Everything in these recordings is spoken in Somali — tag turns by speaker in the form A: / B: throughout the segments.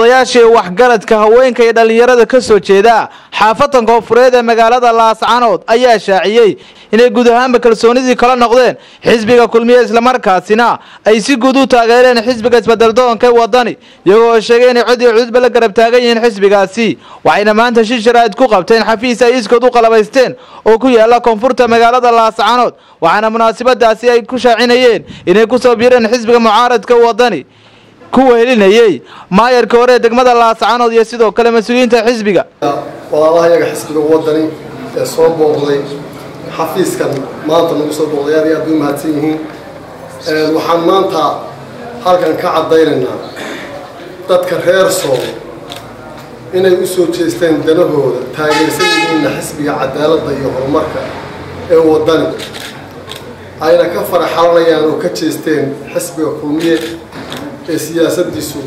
A: odayaashii waxgaradka haweenka iyo dhallinyarada ka soo jeeda xaafatan koonfureed ee magaalada laascanood ayaa shaaciyey inay guud ahaanba kalsoonidii kala noqdeen. Xisbiga kulmiye islamarkaasina ay si guud u taageereen xisbiga isbedeldoonka ee wadani iyagoo sheegay inay cod iyo cududba la garab taagan yihiin xisbigaasi. Waxayna maanta shi sharaa'id ku qabteen xafiis ay iskood u qalabaysteen oo ku yaalla koonfurta magaalada laascanood waxaana munaasabadaasi ay ku shaacinayeen inay ku soo biireen xisbiga mucaaradka wadani kuwa helinayey maayarka hore ee degmada laascanood iyo sidoo kale mas'uuliyiinta xisbiga.
B: Walaalaha yaga xisbiga wadani ee soo booqday xafiiskan maanta nagu soo booqday aad iyo aad bay u mahadsan yihiin. Waxaan maanta halkan ka caddaynaynaa dadka reer sool inay u soo jeesteen danahooda taageersan yihiinna xisbiga cadaaladda iyo horumarka ee wadani ayna ka faraxalanayaan oo ka jeesteen xisbiga kulmiye ee siyaasadiisu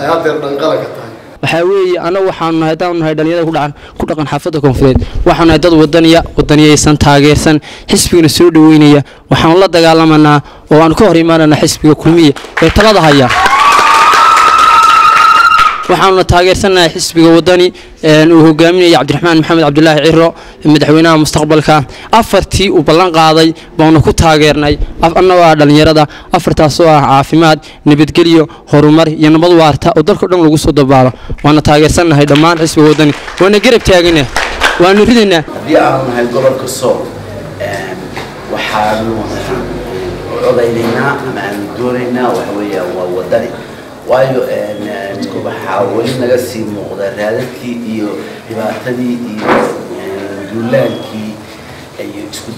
B: ay haddeer dhanqalanka tahay.
C: Waxaa weeye annagu waxaanu nahay haddaanu nahay dhalinyarada ku dhaqan xaafadda koonfureed waxaanu nahay dad wadaniya wadaniyaysan taageersan xisbigana soo dhoweynaya. Waxaanu la dagaalamanaa oo aanu ka hor imaananaa xisbiga kulmiya ee talada haya waxaanuna taageersanahay xisbiga wadani uu hogaaminaya cabdiraxmaan maxamed cabdulaahi ciro madaxweynaha mustaqbalka. Afartii uu ballan qaaday baanu ku taageernay annagoo ah dhallinyarada. Afartaasoo ah caafimaad nabadgelyo horumar iyo nabad waarta oo dalkao dhan lagu soo dabaalo. Waana taageersannahay dhammaan xisbiga wadani waana garab taagana waanu ridaynaa.
D: Haddii aanu nahay gobolka sool waxaanu codaynaynaa ama aanu doonaynaa waxa weeya waa wadani waayo waxaa weli naga sii muuqda raadadkii iyo dhibaatadii iyo duulaankii iyo isku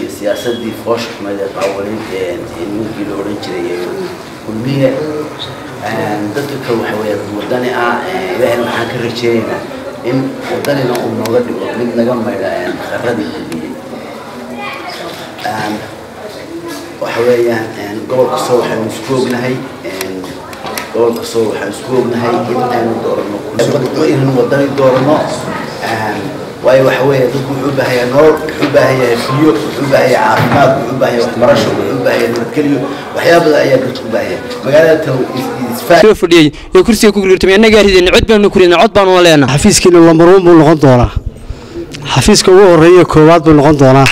D: iyo siyaasadii foosha xumeed ee qaawaleyd ninkii la odhan jiray kulmiye dadka kale waxa weeya wadani ah ilaahayna waxaan ka rajeynaynaa in wadanina uu nooga dhigo mid naga maydha qaradii kulmiye waxa weeyaan gobolka soo waxaanu isku ognahay gobolka soo waxaan isku ognahay in aynu doorano inaynu wadani doorano waayo waxa weeye dadku wuxuu u baahan yahay nolol wuxuu u baahan yahay biyo wuxuu u baahan yahay caafimaad wuxuu u baahan yahay waxbarasho wuxuu u baahan yahay nabadgelyo waxyaaba badan ayaa dadku u baahan yahay. Magaalada tan
C: soo fadhiyey ee kursiga ku gurtay annagaa ridayna cod baanu ku ridnay cod baanu leenahay
E: xafiiskiina lambaruun buu noqon doonaa. Xafiiska ugu horreeya koowaad buu noqon doonaa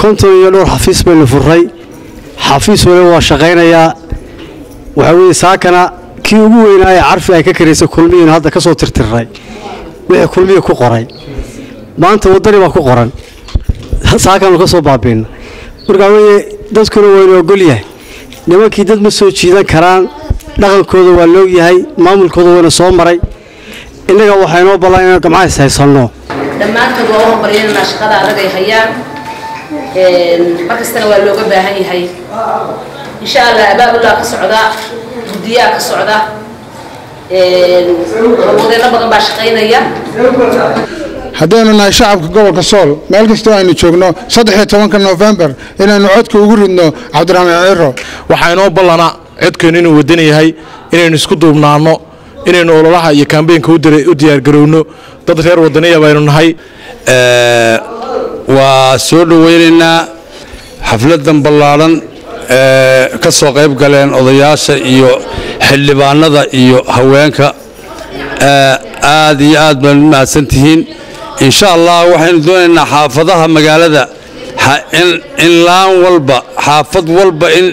E: konton iyo dhowr xafiis baynu furray. Xafiis waliba waa shaqaynayaa. Waxaa weeye saakana kii ugu weynaaye carfi ay ka karaysay kulmiyinu hadda ka soo tirtirray wixii kulmiya ku qoray. Maanta waddani baa ku qoran. Saakanu ka soo baabiinna. Markaa weeye dadkuna waynu ogol yahay. Nimankii dad ma soo jiidan karaan dhaqankooda waa loog yahay maamulkooda wayna soo maray. Innaga waxaa inoo ballan inaan gamcaha is haysanno.
F: Dhammaantood waa u horumaryananaa shaqada adag ay hayaan markastana waa looga baahan yahay. Insha allah abaabulaa ka socda guddiyaa ka socda. Howlwadeenno badan baa shaqaynaya.
G: Haddaynu nahay shacabka gobolka sool meel kastoo aynu joogno saddexiyo tobanka nofembar inaynu codka ugu ridno cabdiraxmaan ciro
H: waxaa inoo ballana codkeennu inuu wadan yahay inaynu isku duubnaanno inaynu ololaha iyo kambeynka u diyaargarowno. Dad reer wadaniya baynu nahay
I: waa soo dhoweynaynaa xafladan ballaadhan ee ka soo qayb galeen odayaasha iyo xildhibaanada iyo haweenka. Aad iyo aad baan u mahadsantihiin insha allah waxaynu doonaynaa xaafadaha magaalada in laan walba xaafad walba in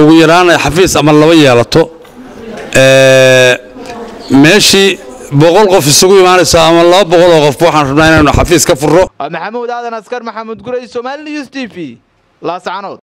I: ugu yaraanay xafiis ama laba yeelato. Meeshii boqol qof isugu imaanaysa ama laba boqol oo qof waxaan rabnaa inaynu xafiis ka furro.
A: Maxamuud aadan askar maxamuud guray somaali news t v laascanood